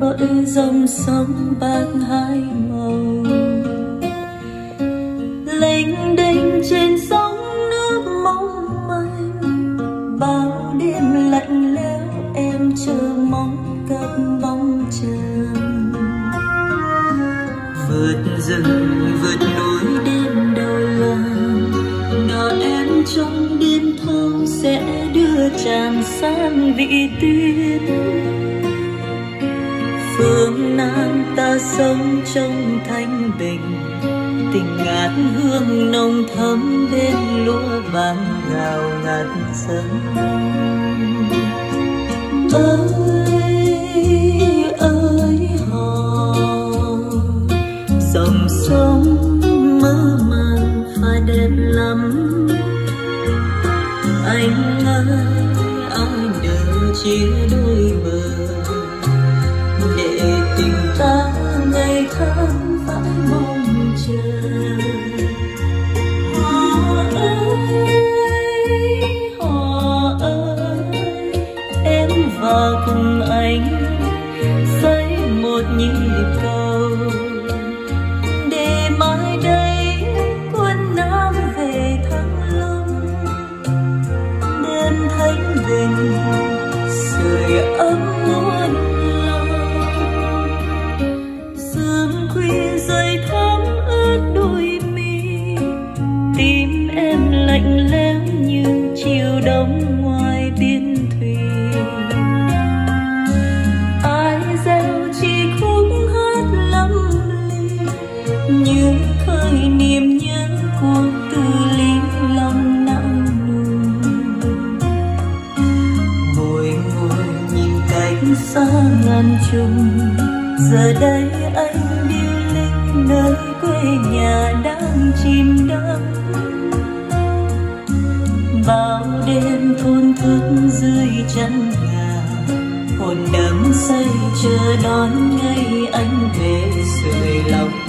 bởi dòng sông bạc hai màu. Lênh đênh trên sóng nước mong manh bao đêm lạnh lẽo em chờ mong cất bóng trần. Vượt rừng, vượt núi đêm đầu làng đò em trong đêm thâu sẽ đưa chàng sang vị tiên phương nam ta sống trong thanh bình. Tình ngát hương nồng thắm bên lúa vàng ngào ngạt sân ơi ơi, hò, dòng sông mơ màng pha đẹp lắm. Anh ơi, ai đợi chia đôi bờ? Để tình ta ngày tháng phải mong chờ. Họ ơi họ ơi, em và cùng anh xây một nhịp cầu. Để mai đây quân nam về thăng long, đêm thanh bình sưởi ấm đông ngoài biên thùy ai gieo chỉ khúc hát lắm ly như khơi niềm nhớ cuộc từ ly lòng nặng nùng ngồi ngồi nhìn cánh xa ngàn trùng, giờ đây anh điêu linh nơi quê nhà đang chìm đắm bao đêm thôn thức dưới chân nhà. Hồn đắm say chờ đón ngày anh về sưởi lòng.